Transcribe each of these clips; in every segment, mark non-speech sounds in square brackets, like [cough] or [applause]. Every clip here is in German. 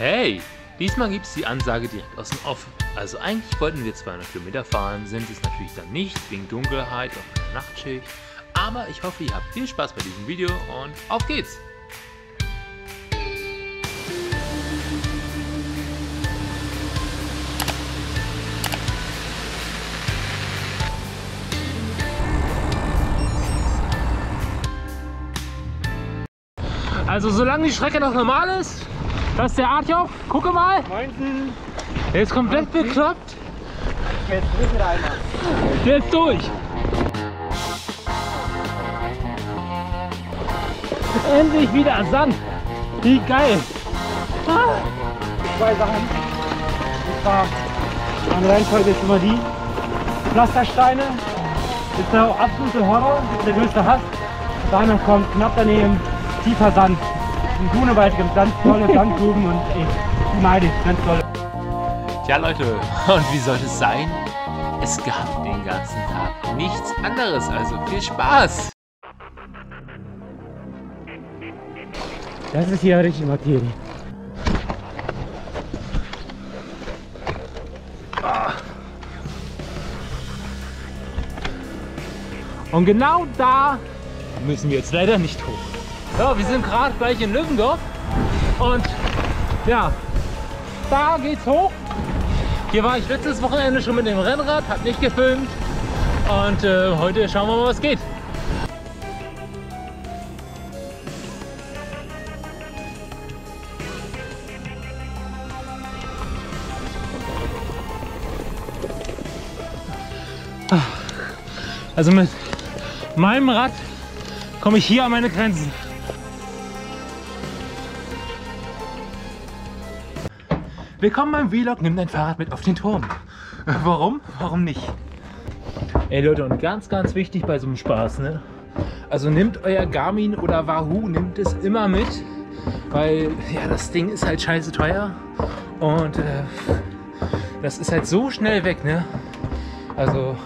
Hey, diesmal gibt es die Ansage direkt aus dem Off. Also eigentlich wollten wir 200 Kilometer fahren, sind es natürlich dann nicht, wegen Dunkelheit und Nachtschicht. Aber ich hoffe, ihr habt viel Spaß bei diesem Video und auf geht's! Also solange die Strecke noch normal ist, das ist der Artjoch, gucke mal. Moinsen. Der ist komplett bekloppt. Jetzt nicht rein. Der ist durch. Endlich wieder Sand. Wie geil. Zwei Sachen. Und zwar, meine Reihenfolge ist immer die. Pflastersteine ist der absolute Horror, ist der größte Hass. Danach kommt knapp daneben tiefer Sand. Im Grunewald gibt es ganz tolle Sandgruben und die meide ich ganz toll. Tja Leute, und wie soll es sein? Es gab den ganzen Tag nichts anderes, also viel Spaß. Das ist hier richtig Materie. Und genau da müssen wir jetzt leider nicht hoch. Ja, wir sind gerade gleich in Löwendorf und ja, da geht's hoch. Hier war ich letztes Wochenende schon mit dem Rennrad, hab nicht gefilmt und äh, heute schauen wir mal, was geht. Also mit meinem Rad komme ich hier an meine Grenzen. Willkommen beim Vlog, nimm dein Fahrrad mit auf den Turm. Warum? Warum nicht? Ey Leute, und ganz, ganz wichtig bei so einem Spaß, ne? Also nehmt euer Garmin oder Wahoo, nehmt es immer mit, weil ja, das Ding ist halt scheiße teuer und äh, das ist halt so schnell weg, ne? Also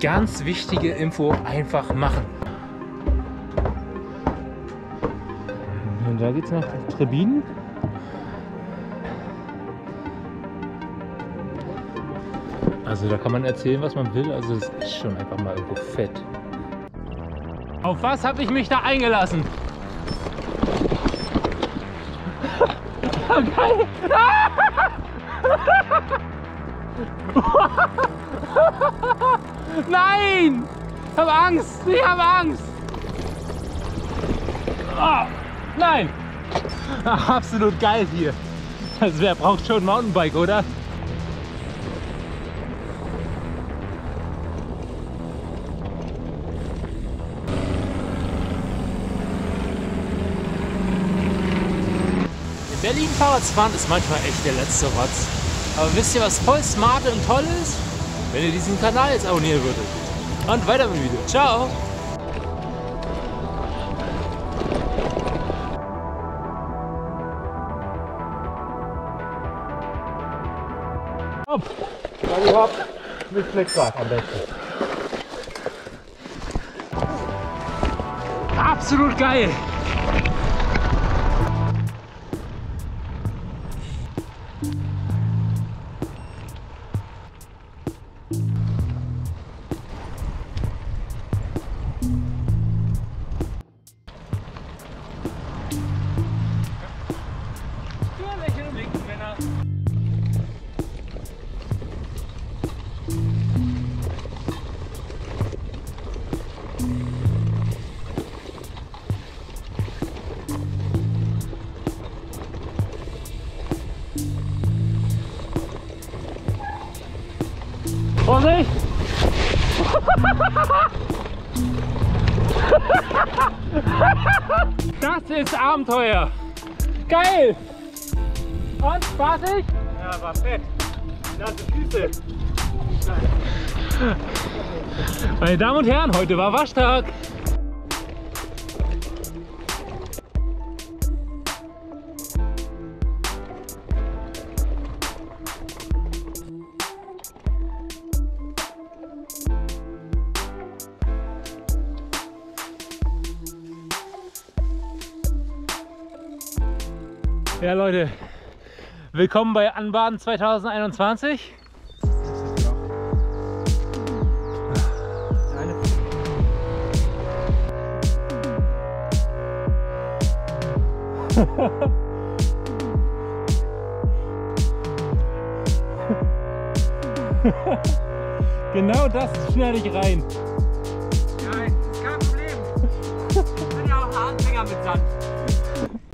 ganz wichtige Info, einfach machen. Und da geht's nach Trebinen. Also da kann man erzählen, was man will. Also es ist schon einfach mal irgendwo fett. Auf was habe ich mich da eingelassen? Geil! [laughs] Nein! Ich habe Angst! Ich habe Angst! Oh, nein! [laughs] Absolut geil hier. Also wer braucht schon ein Mountainbike, oder? Berlin Fahrrad zu fahren ist manchmal echt der letzte Rotz. Aber wisst ihr, was voll smart und toll ist? Wenn ihr diesen Kanal jetzt abonnieren würdet. Und weiter mit dem Video. Ciao! Hopp! Dann hopp mit Flickrad am besten. Absolut geil! Vorsicht! Das ist Abenteuer! Geil! Und spaßig? Ja, war fett. Nasse Füße. Meine Damen und Herren, heute war Waschtag. Ja Leute, Willkommen bei Anbaden 2021. [laughs] genau das schneide ich rein. Ja, ist kein Problem. Ich bin ja auch ein Anfänger mit Sand.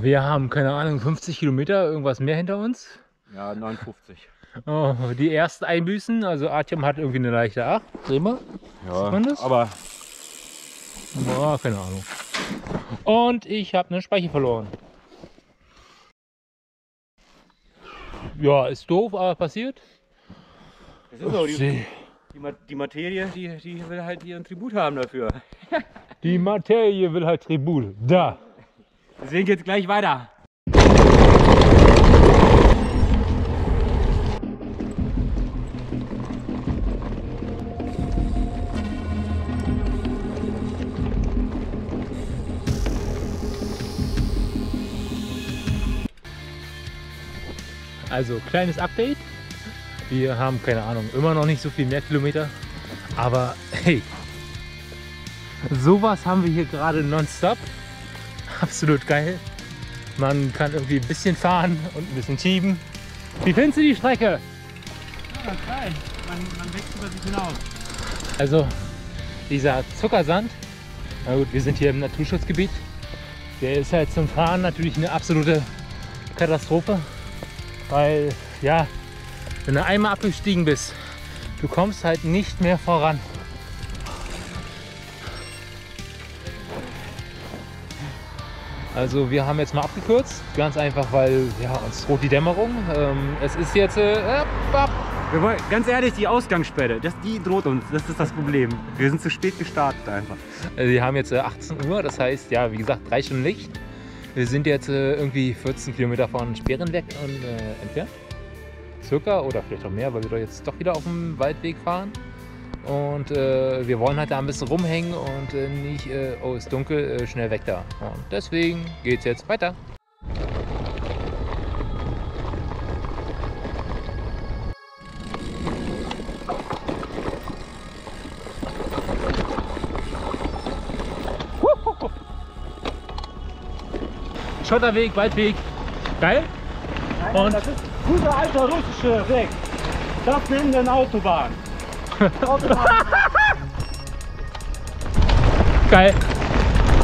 Wir haben, keine Ahnung, 50 Kilometer, irgendwas mehr hinter uns. Ja, 59. Oh, die ersten Einbüßen, also Artyom hat irgendwie eine leichte 8. Sehen wir? Ja, man das? aber Oh, keine Ahnung. Und ich habe eine Speiche verloren. Ja, ist doof, aber passiert. das ist so, die, die, die Materie, die, die will halt ihren Tribut haben dafür. Die Materie will halt Tribut. Da. Deswegen geht's gleich weiter. Also, kleines Update. Wir haben, keine Ahnung, immer noch nicht so viel mehr Kilometer. Aber hey, sowas haben wir hier gerade nonstop. [laughs] Absolut geil. Man kann irgendwie ein bisschen fahren und ein bisschen schieben. Wie findest du die Strecke? Ja, geil. Man, man wächst über sich hinaus. Also dieser Zuckersand, na gut, wir sind hier im Naturschutzgebiet, der ist halt zum Fahren natürlich eine absolute Katastrophe, weil ja, wenn du einmal abgestiegen bist, du kommst halt nicht mehr voran. Also wir haben jetzt mal abgekürzt, ganz einfach, weil ja, uns droht die Dämmerung. Ähm, es ist jetzt äh, ab, Wir wollen, ganz ehrlich, die Ausgangssperre, das, die droht uns. Das ist das Problem. Wir sind zu spät gestartet einfach. Also wir haben jetzt äh, 18 Uhr, das heißt, ja, wie gesagt, drei Stunden Licht. Wir sind jetzt äh, irgendwie 14 Kilometer von Sperenweg und, äh, entfernt. Circa oder vielleicht auch mehr, weil wir doch jetzt doch wieder auf dem Waldweg fahren. Und äh, wir wollen halt da ein bisschen rumhängen und äh, nicht, äh, oh, ist dunkel, äh, schnell weg da. Und deswegen geht's jetzt weiter. Schotterweg, Waldweg. Geil? Und? das ist guter alter russischer Weg. Das neben der Autobahn. [laughs] Geil.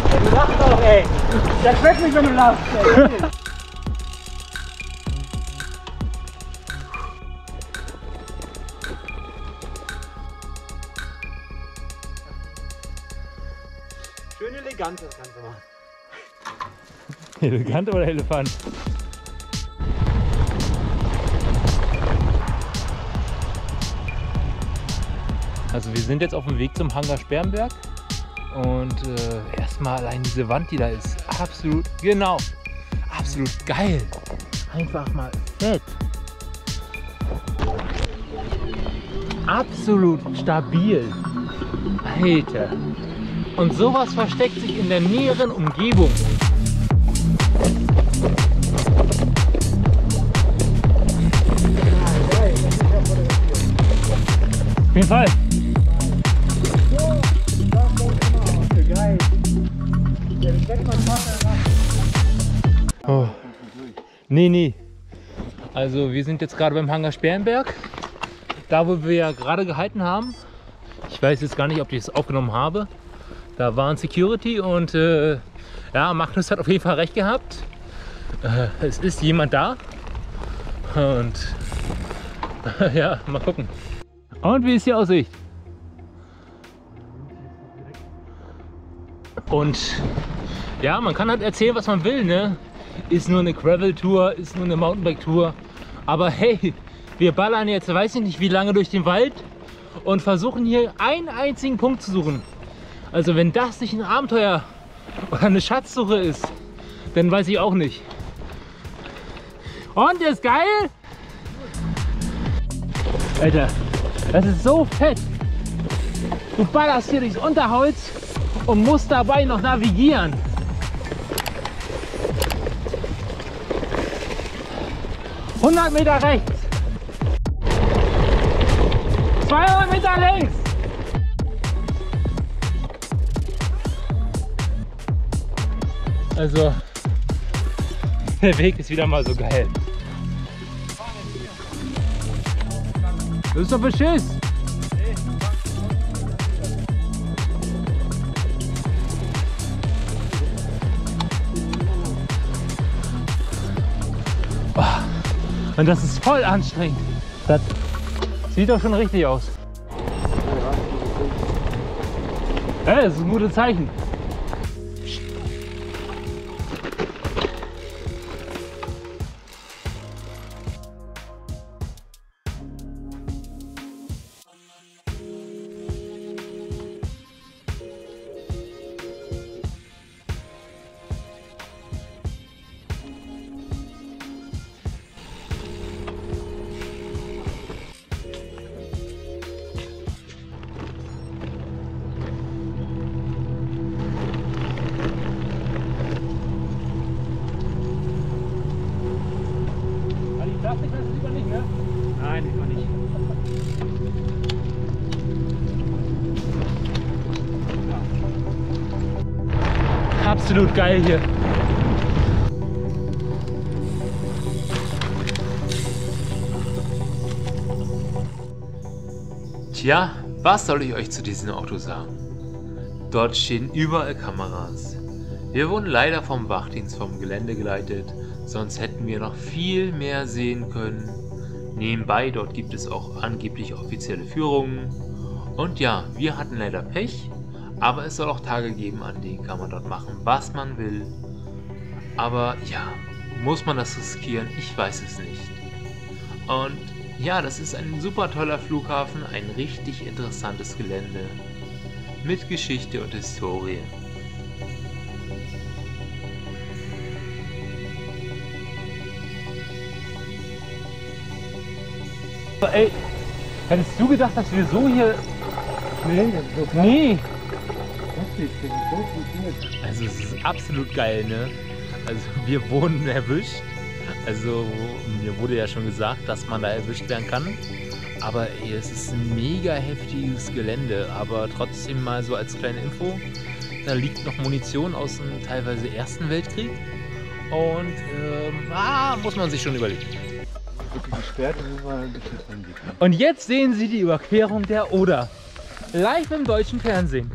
Du lachst doch, ey. Der schmeckt nicht, wenn du lachst. Ey. Schön elegant das Ganze mal. Elegant oder Elefant? Also wir sind jetzt auf dem Weg zum Hangar Sperrenberg und äh, erstmal allein diese Wand, die da ist, absolut, genau, absolut geil. Einfach mal fett. Absolut stabil. Alter. Und sowas versteckt sich in der näheren Umgebung. Auf jeden Fall. Nee, nee. Also wir sind jetzt gerade beim Hangar Sperrenberg. Da, wo wir ja gerade gehalten haben. Ich weiß jetzt gar nicht, ob ich es aufgenommen habe. Da war ein Security und äh, ja, Magnus hat auf jeden Fall recht gehabt. Äh, es ist jemand da. Und [laughs] ja, mal gucken. Und wie ist die Aussicht? Und ja, man kann halt erzählen, was man will, ne? Ist nur eine Gravel-Tour, ist nur eine Mountainbike-Tour. Aber hey, wir ballern jetzt, weiß ich nicht wie lange durch den Wald und versuchen hier einen einzigen Punkt zu suchen. Also wenn das nicht ein Abenteuer oder eine Schatzsuche ist, dann weiß ich auch nicht. Und ist geil? Alter, das ist so fett. Du ballerst hier durchs Unterholz und musst dabei noch navigieren. 100 Meter rechts. 200 Meter links. Also, [laughs] der Weg ist wieder mal so geil. Das ist doch beschiss. Und das ist voll anstrengend. Das sieht doch schon richtig aus. Ja, das ist ein gutes Zeichen. Absolut geil hier. Tja, was soll ich euch zu diesem Auto sagen? Dort stehen überall Kameras. Wir wurden leider vom Wachdienst vom Gelände geleitet, sonst hätten wir noch viel mehr sehen können. Nebenbei, dort gibt es auch angeblich offizielle Führungen. Und ja, wir hatten leider Pech, aber es soll auch Tage geben, an denen kann man dort machen, was man will. Aber ja, muss man das riskieren? Ich weiß es nicht. Und ja, das ist ein super toller Flughafen, ein richtig interessantes Gelände mit Geschichte und Historie. Ey, hättest du gedacht, dass wir so hier. Nee, das ist so. Nee! Also es ist absolut geil, ne? Also wir wurden [laughs] erwischt. Also mir wurde ja schon gesagt, dass man da erwischt werden kann. Aber ey, es ist ein mega heftiges Gelände. Aber trotzdem mal so als kleine Info. Da liegt noch Munition aus dem teilweise Ersten Weltkrieg. Und ähm, ah, muss man sich schon überlegen. Und jetzt sehen Sie die Überquerung der Oder. Live im deutschen Fernsehen.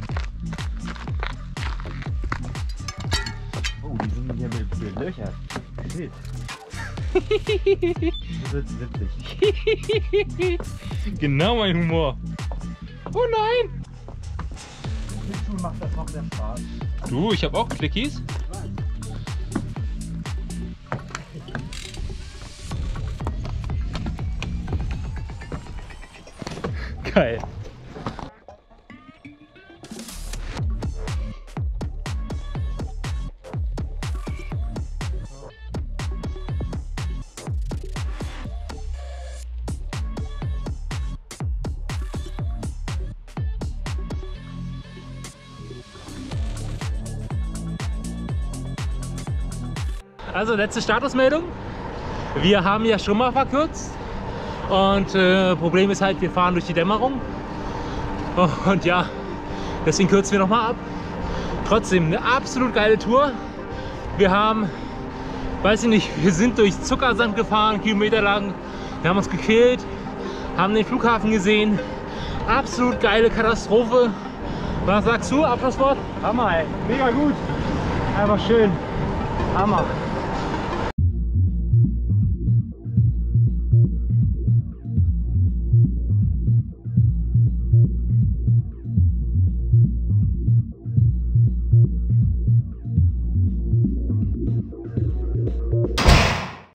Löchern. Shit. [laughs] Das wird witzig. Genau mein Humor. Oh nein! Macht das noch mehr Spaß. Du, ich habe auch Clickies. Geil. Also letzte Statusmeldung. Wir haben ja schon mal verkürzt. Und äh, Problem ist halt, wir fahren durch die Dämmerung. Und ja, deswegen kürzen wir nochmal ab. Trotzdem eine absolut geile Tour. Wir haben, weiß ich nicht, wir sind durch Zuckersand gefahren, kilometerlang. Wir haben uns gekillt, haben den Flughafen gesehen. Absolut geile Katastrophe. Was sagst du, Abschlusswort? Hammer, ey. Mega gut. Einfach schön. Hammer.